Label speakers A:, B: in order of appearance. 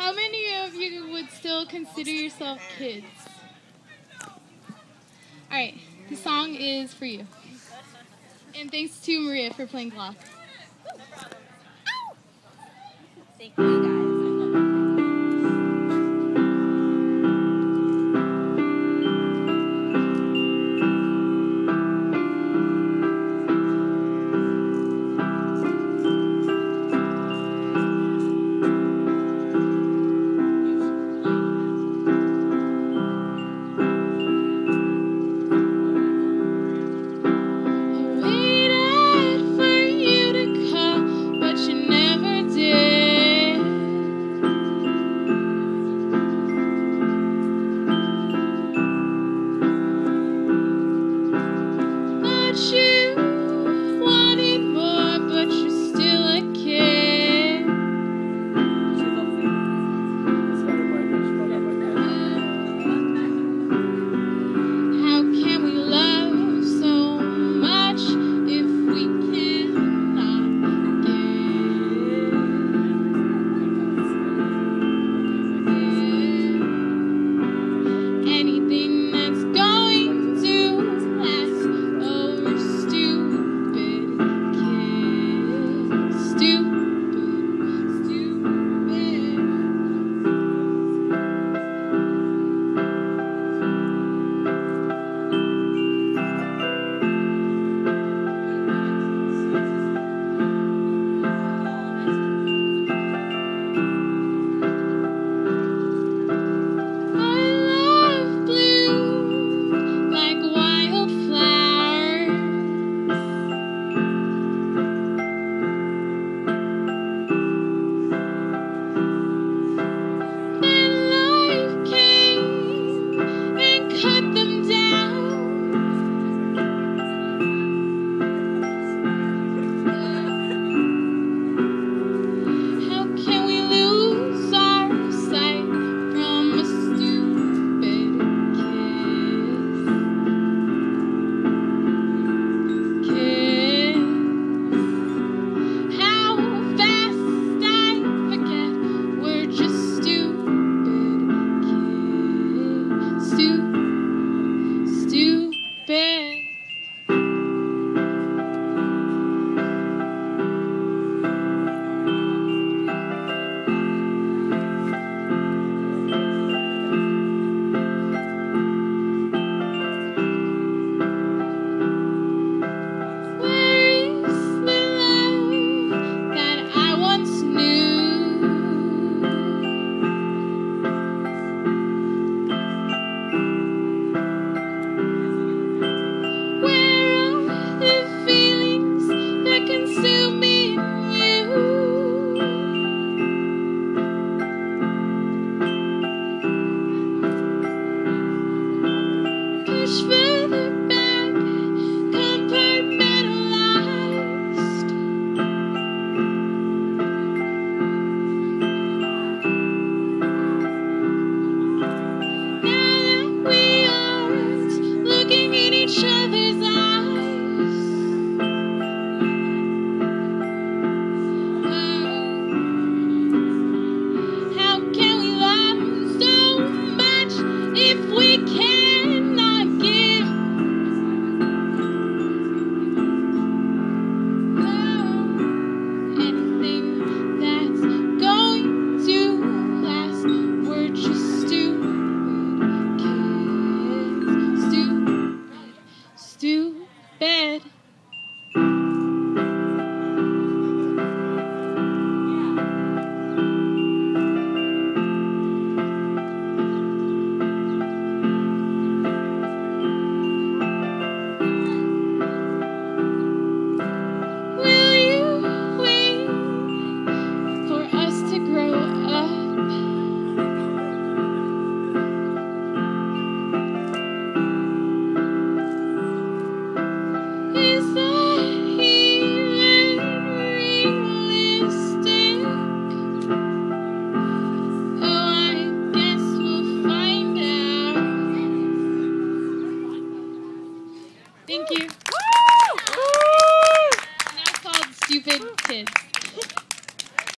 A: How many of you would still consider yourself kids? All right, the song is for you. And thanks to Maria for playing Glock.
B: Thank you, guys.